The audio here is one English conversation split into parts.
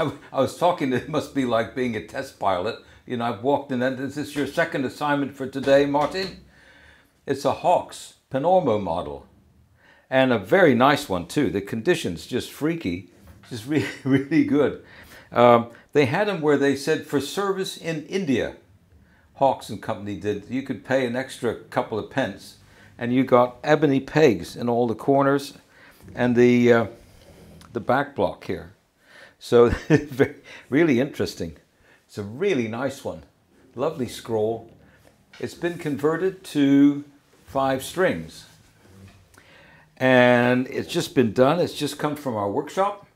I, I was talking, it must be like being a test pilot. You know, I've walked in, and this is this your second assignment for today, Martin? It's a Hawkes Panormo model. And a very nice one too. The condition's just freaky, just really, really good. Um, they had them where they said for service in India. Hawkes and Company did. You could pay an extra couple of pence, and you got ebony pegs in all the corners, and the uh, the back block here. So really interesting. It's a really nice one. Lovely scroll. It's been converted to five strings. And it's just been done. It's just come from our workshop.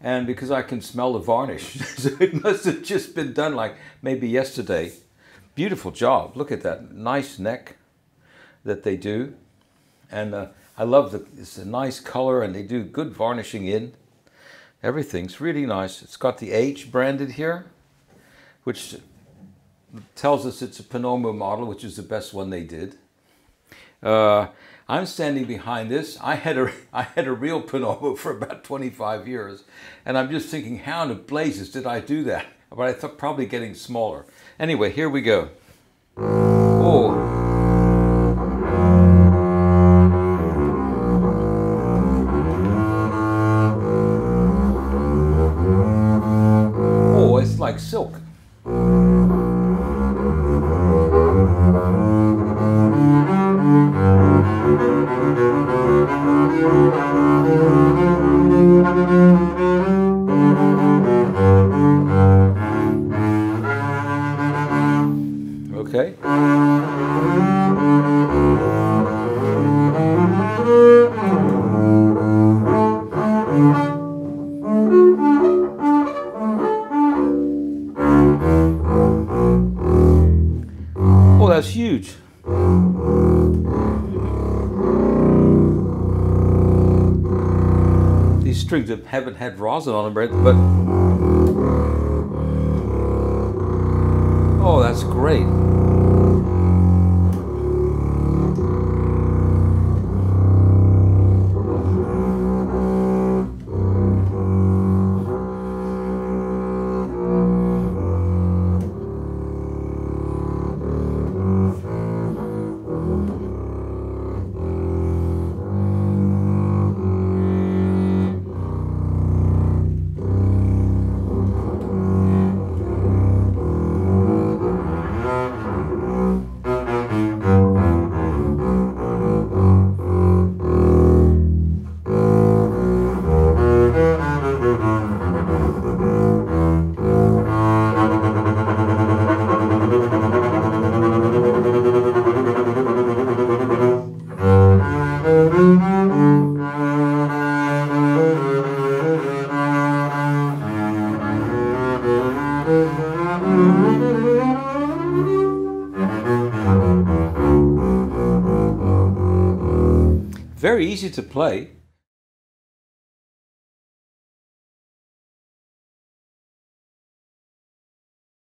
And because I can smell the varnish, so it must have just been done like maybe yesterday. Beautiful job. Look at that nice neck that they do. And uh, I love the, it's a nice color and they do good varnishing in. Everything's really nice. It's got the H branded here, which tells us it's a Panormo model, which is the best one they did. Uh, I'm standing behind this. I had a I had a real Panormo for about 25 years, and I'm just thinking, how in the blazes did I do that? But I thought probably getting smaller. Anyway, here we go. Okay. Oh, that's huge. Strings haven't had rosin on them? But oh, that's great. Very easy to play.